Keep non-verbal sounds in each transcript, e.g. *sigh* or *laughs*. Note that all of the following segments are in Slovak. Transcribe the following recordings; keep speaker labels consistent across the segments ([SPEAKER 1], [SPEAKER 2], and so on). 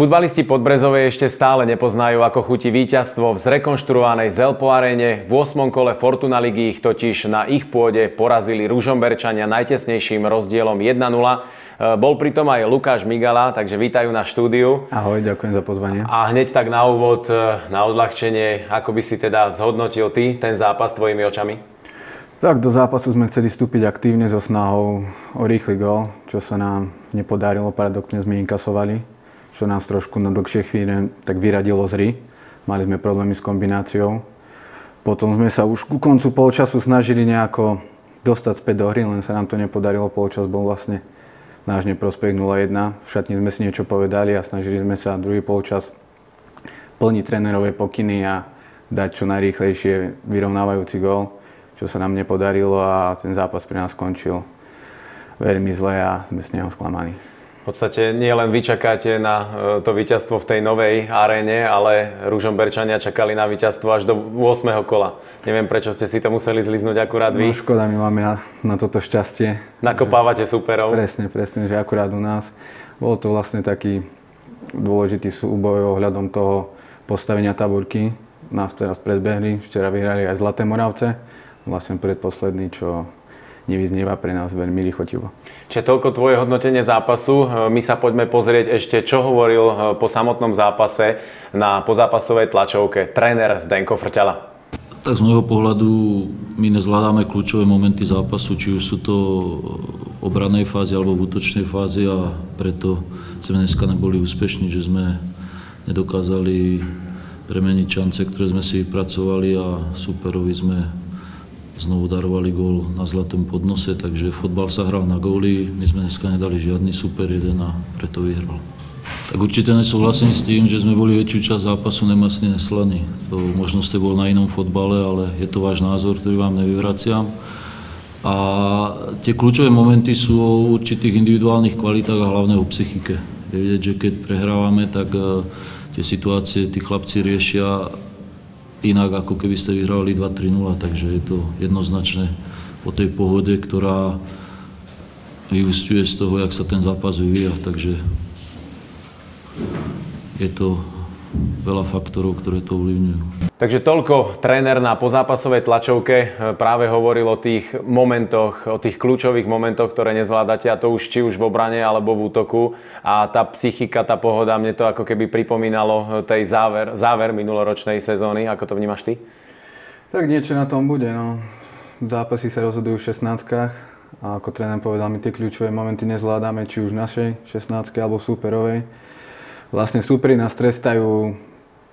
[SPEAKER 1] Futbalisti Podbrezovej ešte stále nepoznajú, ako chutí víťazstvo v zrekonštruovanej Zelpo aréne. V 8. kole Fortuna ligy ich totiž na ich pôde porazili Ružomberčania najtesnejším rozdielom 1-0. E, bol pritom aj Lukáš Migala, takže vítajú na štúdiu.
[SPEAKER 2] Ahoj, ďakujem za pozvanie.
[SPEAKER 1] A hneď tak na úvod, e, na odľahčenie, ako by si teda zhodnotil ty ten zápas tvojimi očami?
[SPEAKER 2] Tak, do zápasu sme chceli vstúpiť aktívne so snahou o rýchly gol, čo sa nám nepodarilo, paradoxne sme inkasovali čo nás trošku na dlhšie chvíle tak vyradilo z hry. Mali sme problémy s kombináciou. Potom sme sa už ku koncu polčasu snažili nejako dostať späť do hry, len sa nám to nepodarilo. Polčas bol vlastne náš neprospech 0-1. V šatni sme si niečo povedali a snažili sme sa druhý polčas plniť trénerové pokyny a dať čo najrýchlejšie vyrovnávajúci gól, čo sa nám nepodarilo a ten zápas pre nás skončil veľmi zle a sme z neho sklamaní.
[SPEAKER 1] V podstate nie len vy čakáte na e, to víťazstvo v tej novej aréne, ale Ružomberčania čakali na víťazstvo až do 8. kola. Neviem, prečo ste si to museli zliznúť akurát vy.
[SPEAKER 2] No škoda, my máme na, na toto šťastie.
[SPEAKER 1] Nakopávate superov.
[SPEAKER 2] Presne, presne, že akurát u nás. Bol to vlastne taký dôležitý súboj ohľadom toho postavenia taburky. Nás teraz predbehli, včera vyhrali aj Zlaté Moravce, vlastne predposledný, čo nevyznieva pre nás veľmi lichotivo.
[SPEAKER 1] Čiže toľko tvoje hodnotenie zápasu. My sa poďme pozrieť ešte, čo hovoril eh, po samotnom zápase na pozápasovej tlačovke tréner Zdenko Frťala.
[SPEAKER 3] Tak z môjho pohľadu my nezvládame kľúčové momenty zápasu, či už sú to v obranej fáze alebo v útočnej fáze a preto sme dneska neboli úspešní, že sme nedokázali premeniť šance, ktoré sme si vypracovali a superovi sme znovu darovali gól na zlatom podnose, takže fotbal sa hral na góly, my sme dneska nedali žiadny super jeden a preto vyhral. Tak určite nesúhlasím s tým, že sme boli väčšiu časť zápasu nemastne neslaní. To možno ste bol na inom fotbale, ale je to váš názor, ktorý vám nevyvraciam. A tie kľúčové momenty sú o určitých individuálnych kvalitách a hlavne o psychike. Je vidieť, že keď prehrávame, tak eh, tie situácie tí chlapci riešia inak, ako keby ste vyhrali 2-3-0, takže je to jednoznačne o tej pohode, ktorá vyústiuje z toho, jak sa ten zápas vyvíja, takže je to veľa faktorov, ktoré to ovlivňujú.
[SPEAKER 1] Takže toľko tréner na pozápasovej tlačovke e, práve hovoril o tých momentoch, o tých kľúčových momentoch, ktoré nezvládate a to už či už v obrane alebo v útoku a tá psychika, tá pohoda, mne to ako keby pripomínalo e, tej záver, záver minuloročnej sezóny. Ako to vnímaš ty?
[SPEAKER 2] Tak niečo na tom bude. No. Zápasy sa rozhodujú v 16 a ako tréner povedal, my tie kľúčové momenty nezvládame, či už v našej 16 alebo v súperovej vlastne súperi nás trestajú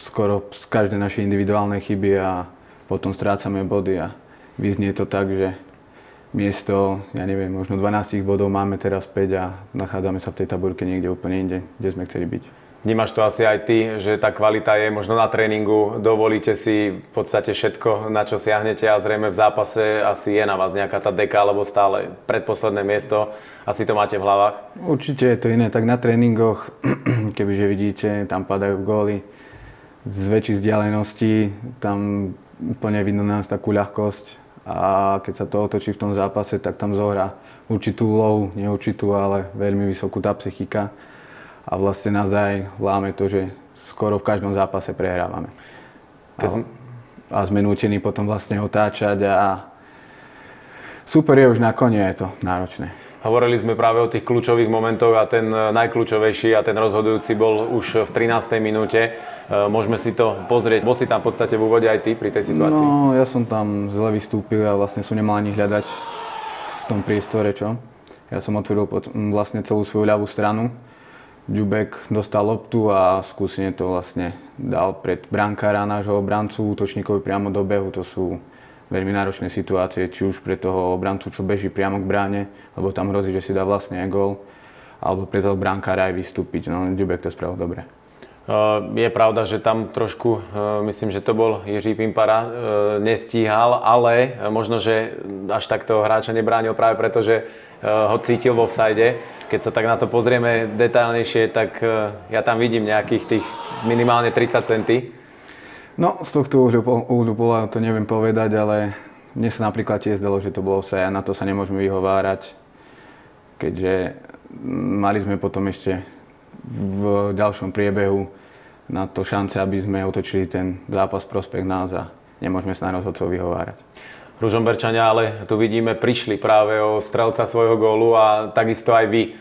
[SPEAKER 2] skoro z každej našej individuálnej chyby a potom strácame body a vyznie to tak, že miesto, ja neviem, možno 12 bodov máme teraz 5 a nachádzame sa v tej taburke niekde úplne inde, kde sme chceli byť.
[SPEAKER 1] Vnímaš to asi aj ty, že tá kvalita je možno na tréningu, dovolíte si v podstate všetko, na čo siahnete a zrejme v zápase asi je na vás nejaká tá deka, alebo stále predposledné miesto, asi to máte v hlavách?
[SPEAKER 2] Určite je to iné, tak na tréningoch, kebyže vidíte, tam padajú góly z väčších vzdialeností, tam úplne vidno na nás takú ľahkosť a keď sa to otočí v tom zápase, tak tam zohrá určitú úlohu, neurčitú, ale veľmi vysokú tá psychika a vlastne nás aj láme to, že skoro v každom zápase prehrávame. A, a sme nútení potom vlastne otáčať a super je už na kone, je to náročné.
[SPEAKER 1] Hovorili sme práve o tých kľúčových momentoch a ten e, najkľúčovejší a ten rozhodujúci bol už v 13. minúte. E, môžeme si to pozrieť. Bol si tam v podstate v úvode aj ty pri tej situácii?
[SPEAKER 2] No, ja som tam zle vystúpil a vlastne som nemal ani hľadať v tom priestore, čo? Ja som otvoril vlastne celú svoju ľavú stranu Ďubek dostal loptu a skúsne to vlastne dal pred brankára nášho obrancu, útočníkovi priamo do behu. To sú veľmi náročné situácie, či už pre toho obrancu, čo beží priamo k bráne, lebo tam hrozí, že si dá vlastne aj gól, alebo pre toho brankára aj vystúpiť. No, Ďubek to spravil dobre.
[SPEAKER 1] Je pravda, že tam trošku, myslím, že to bol Jiří Pimpara, nestíhal, ale možno, že až takto hráča nebránil práve preto, že ho cítil vo vsajde. Keď sa tak na to pozrieme detailnejšie, tak ja tam vidím nejakých tých minimálne 30 centy.
[SPEAKER 2] No, z tohto uhľu pola to neviem povedať, ale mne sa napríklad tiež zdalo, že to bolo vsaj a na to sa nemôžeme vyhovárať, keďže mali sme potom ešte v ďalšom priebehu na to šance, aby sme otočili ten zápas prospech nás a nemôžeme sa na rozhodcov vyhovárať.
[SPEAKER 1] Ružomberčania, ale tu vidíme, prišli práve o strelca svojho gólu a takisto aj vy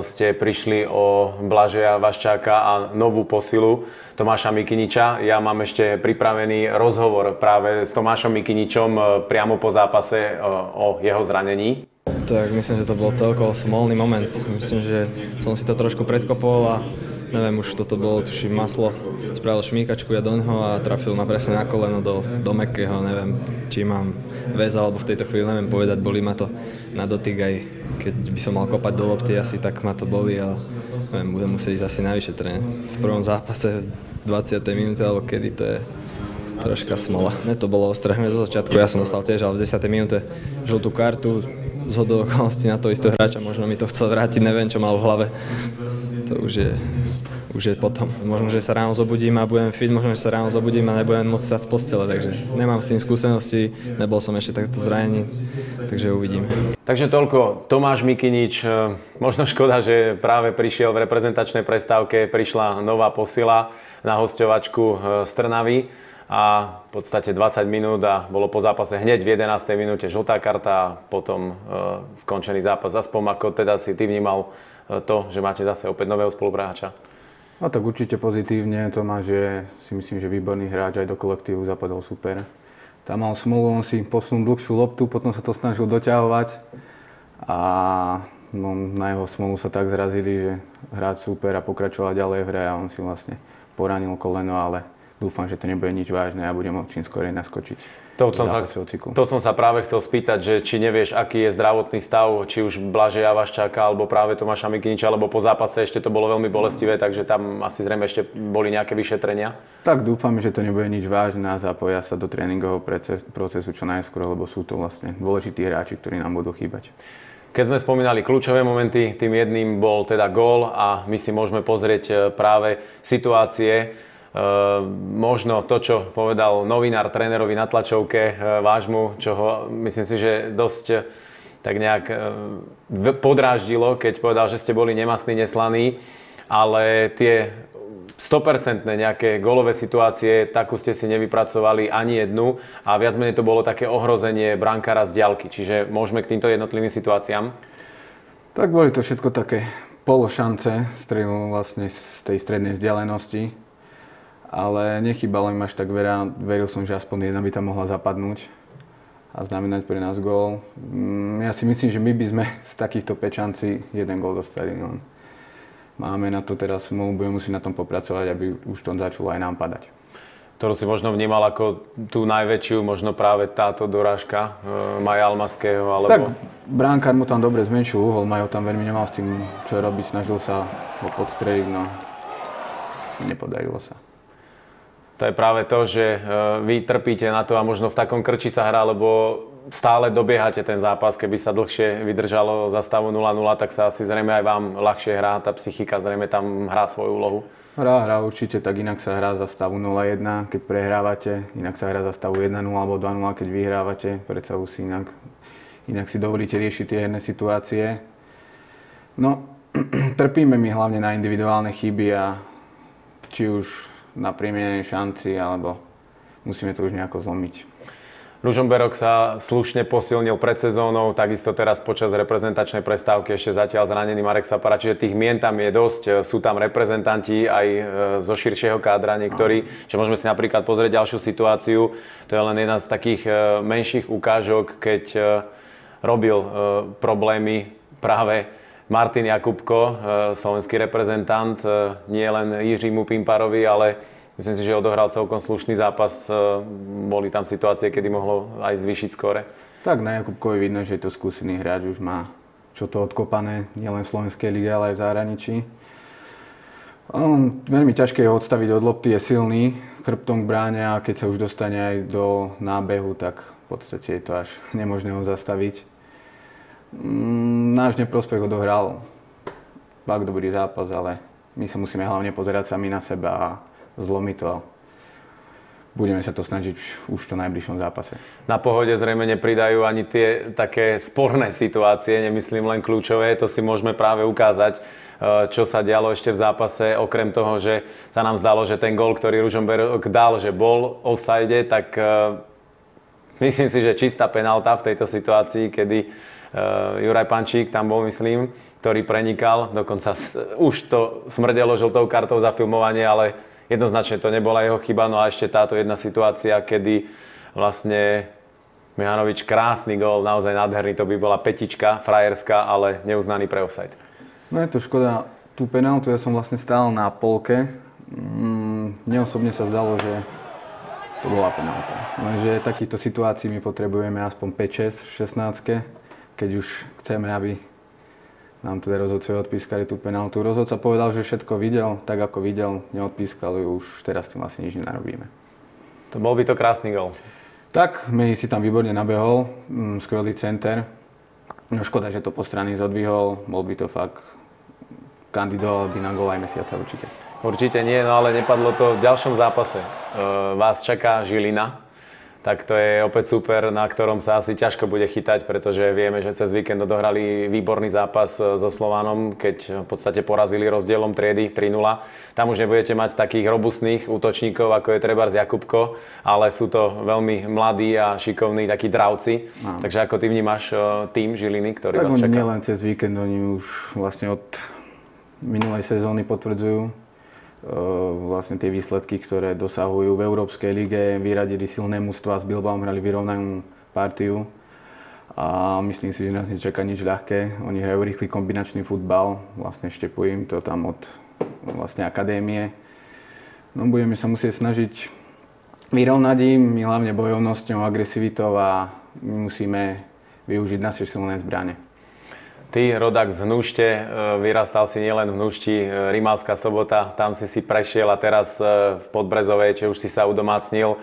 [SPEAKER 1] ste prišli o Blažeja Vaščáka a novú posilu Tomáša Mikiniča. Ja mám ešte pripravený rozhovor práve s Tomášom Mikiničom e, priamo po zápase e, o jeho zranení.
[SPEAKER 4] Tak myslím, že to bol celkovo smolný moment. Myslím, že som si to trošku predkopol a neviem, už toto bolo, tuším, maslo. Spravil šmíkačku ja do ňoho a trafil ma presne na koleno do, do mekého, neviem, či mám väz alebo v tejto chvíli neviem povedať, boli ma to na dotyk aj keď by som mal kopať do lopty asi, tak ma to boli, ale neviem, budem musieť ísť asi na vyšetrenie. V prvom zápase v 20. minúte alebo kedy to je troška smola. Ne to bolo ostré hneď zo začiatku, ja som dostal tiež, ale v 10. minúte žltú kartu, z okolností na to istého hráča, možno mi to chcel vrátiť, neviem čo mal v hlave. To už je už je potom. Možno, že sa ráno zobudím a budem fit, možno, že sa ráno zobudím a nebudem môcť stať z postele, takže nemám s tým skúsenosti, nebol som ešte takto zranený, takže uvidíme.
[SPEAKER 1] Takže toľko Tomáš Mikinič. E, možno škoda, že práve prišiel v reprezentačnej prestávke, prišla nová posila na hostovačku e, z Trnavy a v podstate 20 minút a bolo po zápase hneď v 11. minúte žltá karta a potom e, skončený zápas. Aspoň ako teda si ty vnímal to, že máte zase opäť nového spolupráča?
[SPEAKER 2] No tak určite pozitívne. Tomáš je, si myslím, že výborný hráč, aj do kolektívu zapadol super. Tam mal smolu, on si posunul dlhšiu loptu, potom sa to snažil doťahovať a no, na jeho smolu sa tak zrazili, že hráč super a pokračoval ďalej v hre a on si vlastne poranil koleno, ale dúfam, že to nebude nič vážne a budem čím skorej naskočiť.
[SPEAKER 1] To som, sa, to som sa práve chcel spýtať, že či nevieš, aký je zdravotný stav, či už Blaže Javaščáka, alebo práve Tomáša Mikiniča, alebo po zápase ešte to bolo veľmi bolestivé, takže tam asi zrejme ešte boli nejaké vyšetrenia.
[SPEAKER 2] Tak dúfam, že to nebude nič vážne a zapoja sa do tréningového procesu čo najskôr, lebo sú to vlastne dôležití hráči, ktorí nám budú chýbať.
[SPEAKER 1] Keď sme spomínali kľúčové momenty, tým jedným bol teda gól a my si môžeme pozrieť e, práve situácie, možno to, čo povedal novinár trénerovi na tlačovke eh, vášmu, čo ho myslím si, že dosť eh, tak nejak eh, podráždilo, keď povedal, že ste boli nemastní, neslaní, ale tie 100% nejaké golové situácie, takú ste si nevypracovali ani jednu a viac menej to bolo také ohrozenie brankára z diaľky. Čiže môžeme k týmto jednotlivým situáciám?
[SPEAKER 2] Tak boli to všetko také pološance, strelil vlastne z tej strednej vzdialenosti ale nechýbalo im až tak veľa. Veril som, že aspoň jedna by tam mohla zapadnúť a znamenať pre nás gól. Mm, ja si myslím, že my by sme z takýchto pečancí jeden gól dostali. No. Máme na to teraz smolu, budeme musieť na tom popracovať, aby už to začalo aj nám padať.
[SPEAKER 1] Ktorú si možno vnímal ako tú najväčšiu, možno práve táto dorážka e, Maja Almaského, alebo...
[SPEAKER 2] Tak, bránkár mu tam dobre zmenšil uhol, Majo tam veľmi nemal s tým, čo robiť, snažil sa ho podstreliť, no nepodarilo sa.
[SPEAKER 1] To je práve to, že e, vy trpíte na to a možno v takom krči sa hrá, lebo stále dobiehate ten zápas. Keby sa dlhšie vydržalo za stavu 0-0, tak sa asi zrejme aj vám ľahšie hrá. Tá psychika zrejme tam hrá svoju úlohu.
[SPEAKER 2] Hrá, hrá určite, tak inak sa hrá za stavu 0-1, keď prehrávate, inak sa hrá za stavu 1-0 alebo 2-0, keď vyhrávate, predsa už si inak, inak si dovolíte riešiť tie herné situácie. No, *clears throat* trpíme my hlavne na individuálne chyby a či už na primienenej šanci, alebo musíme to už nejako zlomiť.
[SPEAKER 1] Ružomberok sa slušne posilnil pred sezónou, takisto teraz počas reprezentačnej prestávky ešte zatiaľ zranený Marek Sapara, čiže tých mien tam je dosť. Sú tam reprezentanti aj e, zo širšieho kádra niektorí, že môžeme si napríklad pozrieť ďalšiu situáciu. To je len jedna z takých e, menších ukážok, keď e, robil problémy práve Martin Jakubko, eh, slovenský reprezentant, eh, nie len Jiřímu Pimparovi, ale myslím si, že odohral celkom slušný zápas. Eh, boli tam situácie, kedy mohlo aj zvýšiť skore.
[SPEAKER 2] Tak na Jakubkovi vidno, že je to skúsený hráč, už má čo to odkopané, nielen v Slovenskej lige, ale aj v zahraničí. On, veľmi ťažké je odstaviť od lopty, je silný, chrbtom k bráne a keď sa už dostane aj do nábehu, tak v podstate je to až nemožné ho zastaviť. Mm, náš neprospech odohral fakt dobrý zápas, ale my sa musíme hlavne pozerať sami na seba a zlomiť to. budeme sa to snažiť už v najbližšom zápase.
[SPEAKER 1] Na pohode zrejme nepridajú ani tie také sporné situácie, nemyslím len kľúčové, to si môžeme práve ukázať, eh, čo sa dialo ešte v zápase, okrem toho, že sa nám zdalo, že ten gol, ktorý Ružomberok dal, že bol offside, tak eh, myslím si, že čistá penálta v tejto situácii, kedy Juraj Pančík tam bol, myslím, ktorý prenikal, dokonca už to smrdelo žltou kartou za filmovanie, ale jednoznačne to nebola jeho chyba. No a ešte táto jedna situácia, kedy vlastne Mihanovič krásny gól, naozaj nádherný, to by bola petička, frajerská, ale neuznaný pre offside.
[SPEAKER 2] No je to škoda. Tú penáltu ja som vlastne stál na polke. Mm, mne osobne sa zdalo, že to bola penálta. Lenže takýchto situácií my potrebujeme aspoň 5-6 v 16 keď už chceme, aby nám teda rozhodcovia odpískali tú penaltu. Rozhodca povedal, že všetko videl, tak ako videl, neodpískal ju, už teraz tým vlastne nič nenarobíme.
[SPEAKER 1] To bol by to krásny gol.
[SPEAKER 2] Tak, Meji si tam výborne nabehol, mm, skvelý center. No škoda, že to po strany zodvihol, bol by to fakt kandidoval by na gol aj mesiaca určite.
[SPEAKER 1] Určite nie, no ale nepadlo to v ďalšom zápase. E, vás čaká Žilina, tak to je opäť super, na ktorom sa asi ťažko bude chytať, pretože vieme, že cez víkend odohrali výborný zápas e, so Slovanom, keď v podstate porazili rozdielom triedy 3-0. Tam už nebudete mať takých robustných útočníkov, ako je Trebars Jakubko, ale sú to veľmi mladí a šikovní takí dravci. No. Takže ako ty vnímaš e, tým Žiliny, ktorý
[SPEAKER 2] tak
[SPEAKER 1] vás čaká?
[SPEAKER 2] Tak nielen cez víkend, oni už vlastne od minulej sezóny potvrdzujú, vlastne tie výsledky, ktoré dosahujú v Európskej lige. Vyradili silné mužstva s Bilbaom, hrali vyrovnanú partiu a myslím si, že nás nečaká nič ľahké. Oni hrajú rýchly kombinačný futbal, vlastne štepujú to tam od vlastne akadémie. No budeme sa musieť snažiť vyrovnať im, my hlavne bojovnosťou, agresivitou a my musíme využiť naše silné zbranie.
[SPEAKER 1] Ty, rodak z Hnušte, e, vyrastal si nielen v Hnušti, e, Rimavská sobota, tam si si prešiel a teraz e, v Podbrezovej, či už si sa udomácnil.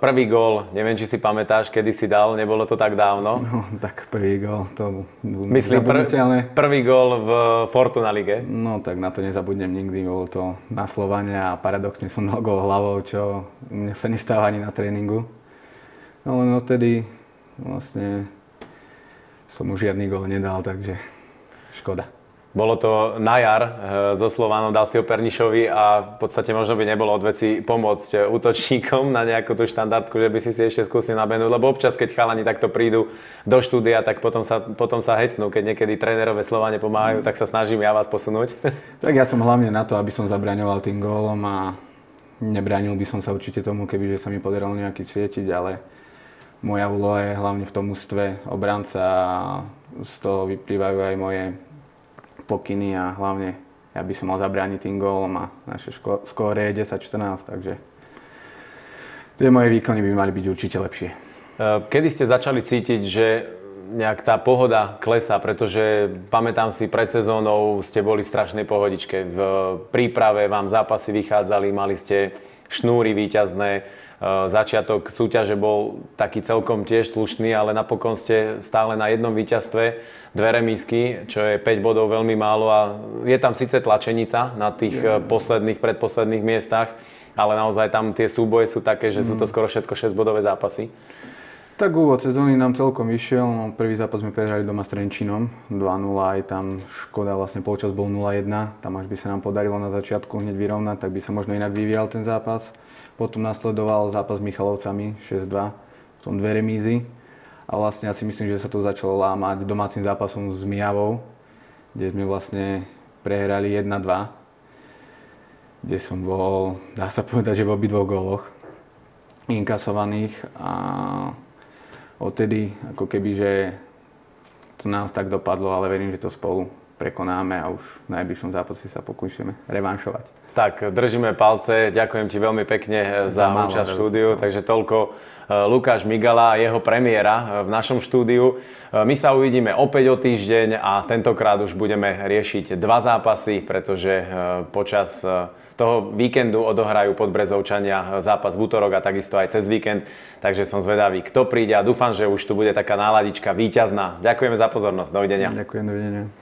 [SPEAKER 1] Prvý gól, neviem, či si pamätáš, kedy si dal, nebolo to tak dávno.
[SPEAKER 2] No, tak prvý gól, to
[SPEAKER 1] Myslím, pr- prvý gól v Fortuna Lige.
[SPEAKER 2] No, tak na to nezabudnem nikdy, bolo to na Slovane a paradoxne som dal gól hlavou, čo mne sa nestáva ani na tréningu. No len odtedy vlastne som už žiadny gol nedal, takže škoda.
[SPEAKER 1] Bolo to na jar so eh, Slovanom, dal si ho Pernišovi a v podstate možno by nebolo od veci pomôcť eh, útočníkom na nejakú tú štandardku, že by si si ešte skúsil nabehnúť, lebo občas, keď chalani takto prídu do štúdia, tak potom sa, potom sa hecnú, keď niekedy trénerové slova nepomáhajú, mm. tak sa snažím ja vás posunúť. *laughs*
[SPEAKER 2] Tak ja som hlavne na to, aby som zabraňoval tým gólom a nebránil by som sa určite tomu, keby že sa mi podarilo nejaký svietiť, ale moja úloha je hlavne v tom ústve obranca a z toho vyplývajú aj moje pokyny a hlavne ja by som mal zabrániť tým gólom a naše skóre je 10-14, takže tie moje výkony by mali byť určite lepšie. E,
[SPEAKER 1] kedy ste začali cítiť, že nejak tá pohoda klesá, pretože pamätám si, pred sezónou ste boli v strašnej pohodičke. V príprave vám zápasy vychádzali, mali ste šnúry výťazné, začiatok súťaže bol taký celkom tiež slušný, ale napokon ste stále na jednom víťazstve, dve remísky, čo je 5 bodov veľmi málo a je tam síce tlačenica na tých yeah. posledných, predposledných miestach, ale naozaj tam tie súboje sú také, že mm. sú to mm. skoro všetko 6-bodové zápasy.
[SPEAKER 2] Tak úvod sezóny nám celkom vyšiel. No, prvý zápas sme prehrali doma s Trenčinom 2-0, aj tam škoda, vlastne polčas bol 0-1. Tam až by sa nám podarilo na začiatku hneď vyrovnať, tak by sa možno inak vyvíjal ten zápas. Potom nasledoval zápas s Michalovcami 6-2, potom dve remízy. A vlastne ja si myslím, že sa to začalo lámať domácim zápasom s Mijavou, kde sme vlastne prehrali 1-2, kde som bol, dá sa povedať, že v obidvoch góloch inkasovaných a odtedy ako keby, že to nás tak dopadlo, ale verím, že to spolu prekonáme a už v najbližšom zápase sa pokúšame revanšovať.
[SPEAKER 1] Tak, držíme palce, ďakujem ti veľmi pekne za, za účasť v štúdiu, takže toľko e, Lukáš Migala a jeho premiéra v našom štúdiu. My sa uvidíme opäť o týždeň a tentokrát už budeme riešiť dva zápasy, pretože počas toho víkendu odohrajú podbrezovčania zápas v útorok a takisto aj cez víkend. Takže som zvedavý, kto príde a dúfam, že už tu bude taká náladička víťazná. Ďakujeme za pozornosť. Dovidenia.
[SPEAKER 2] Ďakujem, dovidenia.